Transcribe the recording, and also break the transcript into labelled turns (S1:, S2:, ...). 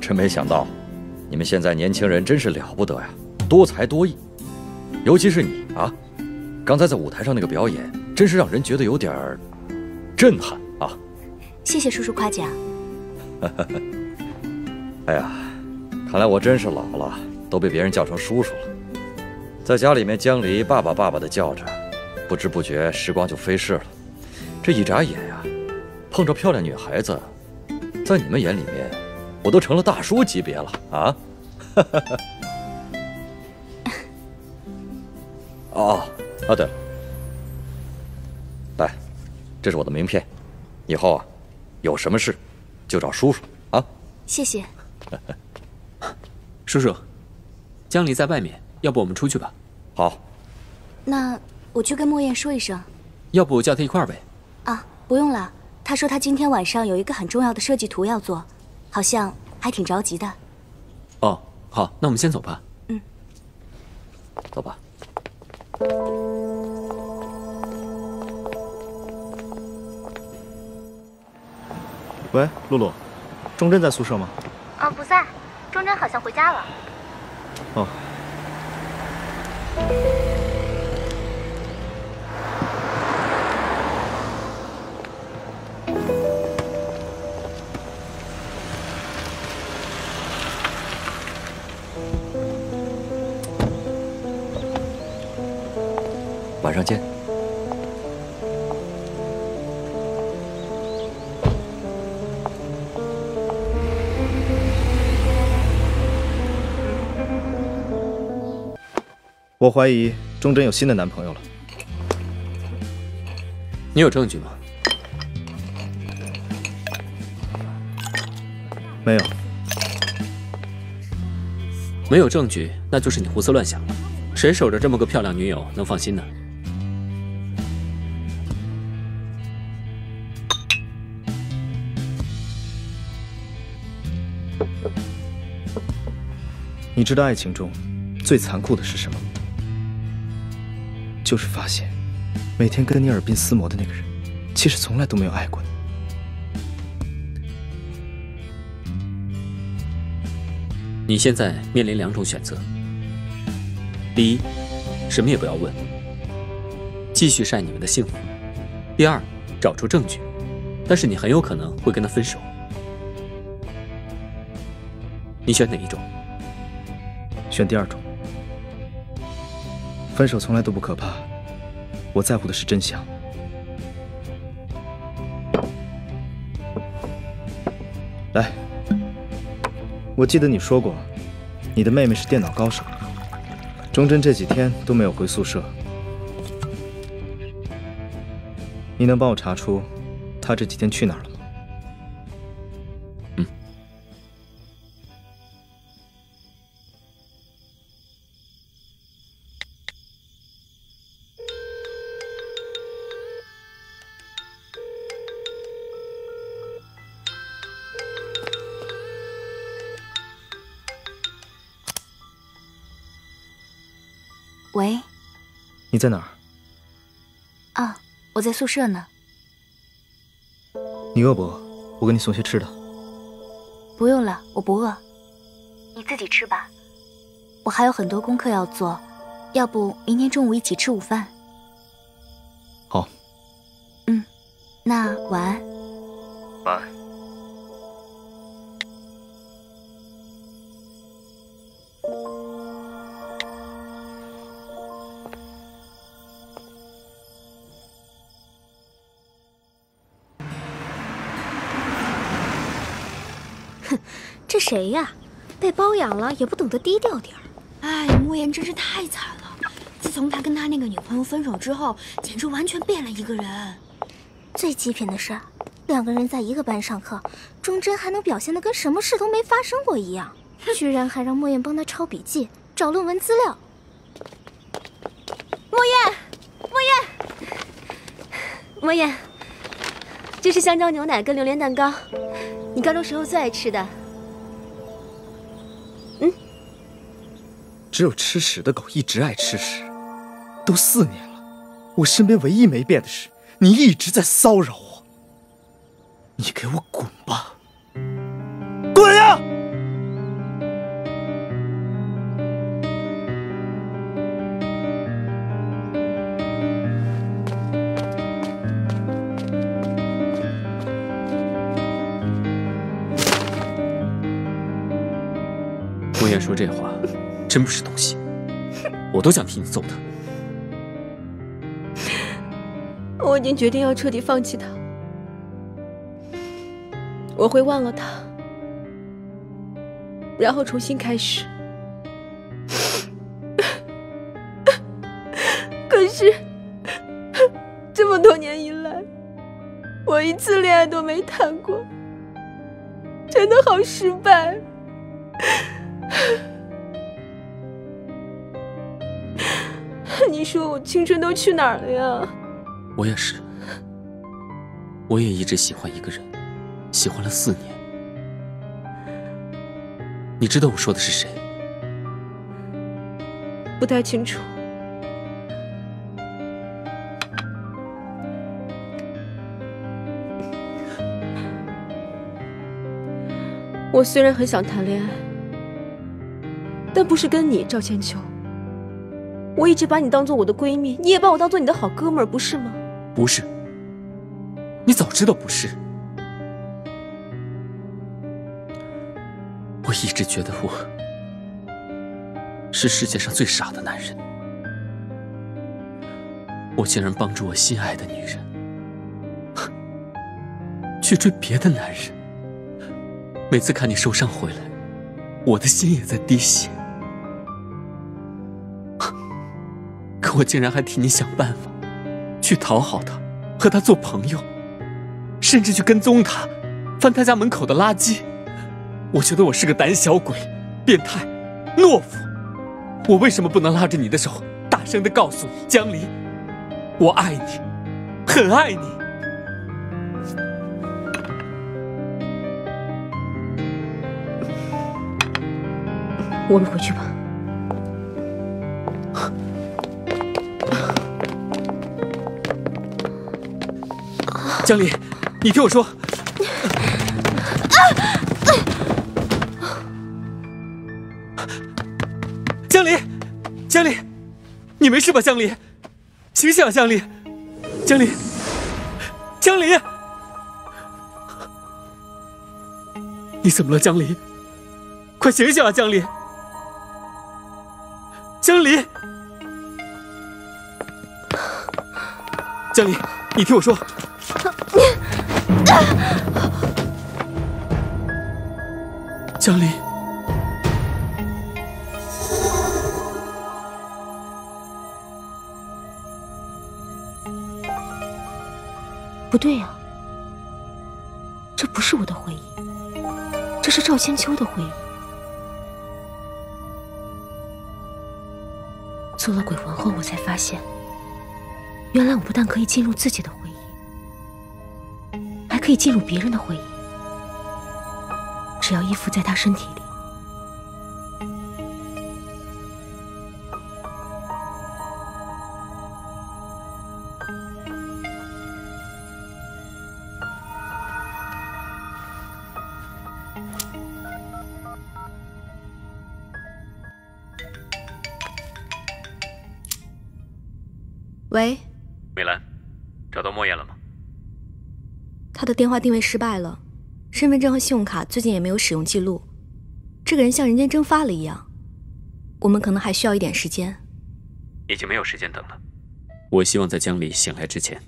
S1: 真没想到，你们现在年轻人真是了不得呀，多才多艺。尤其是你啊，刚才在舞台上那个表演，真是让人觉得有点儿震撼啊！
S2: 谢谢叔叔夸奖。
S1: 哎呀，看来我真是老了，都被别人叫成叔叔了。在家里面，江离爸爸爸爸的叫着，不知不觉时光就飞逝了。这一眨眼呀，碰着漂亮女孩子，在你们眼里面，我都成了大叔级别了啊！哦，啊对了，来，这是我的名片，以后啊，有什么事就找叔叔啊。
S2: 谢谢。
S3: 叔叔，江离在外面，要不我们出去吧？
S1: 好。
S2: 那我去跟莫燕说一声。
S3: 要不叫他一块儿呗？
S2: 啊，不用了。他说他今天晚上有一个很重要的设计图要做，好像还挺着急的。
S3: 哦，好，那我们先走吧。
S2: 嗯，
S1: 走吧。
S4: 喂，露露，钟真在宿舍吗？
S2: 哦，不在，钟真好像回家了。哦。
S1: 晚上见。
S4: 我怀疑钟真有新的男朋友了。
S3: 你有证据吗？
S4: 没有。
S3: 没有证据，那就是你胡思乱想了。谁守着这么个漂亮女友能放心呢？
S4: 你知道爱情中最残酷的是什么？就是发现，每天跟你耳鬓厮磨的那个人，其实从来都没有爱过你。
S3: 你现在面临两种选择：第一，什么也不要问，继续晒你们的幸福；第二，找出证据，但是你很有可能会跟他分手。你选哪一种？
S4: 选第二种。分手从来都不可怕，我在乎的是真相。来，我记得你说过，你的妹妹是电脑高手。钟真这几天都没有回宿舍，你能帮我查出她这几天去哪儿了
S2: 喂，
S4: 你在哪儿？
S2: 啊，我在宿舍呢。
S4: 你饿不饿？我给你送些吃的。
S2: 不用了，我不饿。你自己吃吧。我还有很多功课要做，要不明天中午一起吃午饭？
S4: 好。
S2: 嗯，那晚安。
S4: 晚安。
S5: 这谁呀？被包养了也不懂得低调点儿。
S6: 哎，莫言真是太惨了。自从他跟他那个女朋友分手之后，简直完全变了一个人。
S5: 最极品的是，两个人在一个班上课，钟真还能表现得跟什么事都没发生过一样，居然还让莫言帮他抄笔记、找论文资料。
S7: 莫言，莫言，莫言，这是香蕉牛奶跟榴莲蛋糕，你高中时候最爱吃的。
S4: 嗯只有吃屎的狗一直爱吃屎，都四年了，我身边唯一没变的是你一直在骚扰我。你给我滚吧，
S3: 莫言说这话，真不是东西，我都想替你揍他。
S7: 我已经决定要彻底放弃他，我会忘了他，然后重新开始。可是，这么多年以来，我一次恋爱都没谈过，真的好失败。你说我青春都去哪儿了呀？
S3: 我也是，我也一直喜欢一个人，喜欢了四年。你知道我说的是谁？
S7: 不太清楚。我虽然很想谈恋爱，但不是跟你，赵千秋。我一直把你当做我的闺蜜，你也把我当做你的好哥们儿，不是吗？
S3: 不是，你早知道不是。我一直觉得我是世界上最傻的男人，我竟然帮助我心爱的女人去追别的男人。每次看你受伤回来，我的心也在滴血。我竟然还替你想办法，去讨好他，和他做朋友，甚至去跟踪他，翻他家门口的垃圾。我觉得我是个胆小鬼、变态、懦夫。我为什么不能拉着你的手，大声的告诉你，江离，我爱你，很爱你。
S7: 我们回去吧。
S3: 江离，你听我说。江离，江离，你没事吧？江离，醒醒啊！江离，江离，江离，你怎么了？江离，快醒醒啊！江离。江离，江离，你听我说。江离，
S7: 不对呀，这不是我的回忆，这是赵千秋的回忆。做了鬼魂后，我才发现，原来我不但可以进入自己的回忆，还可以进入别人的回忆，只要依附在他身体里。
S8: 喂，
S3: 美兰，找到莫言了吗？
S8: 的电话定位失败了，身份证和信用卡最近也没有使用记录，这个人像人间蒸发了一样，我们可能还需要一点时间。
S3: 已经没有时间等了，我希望在江离醒来之前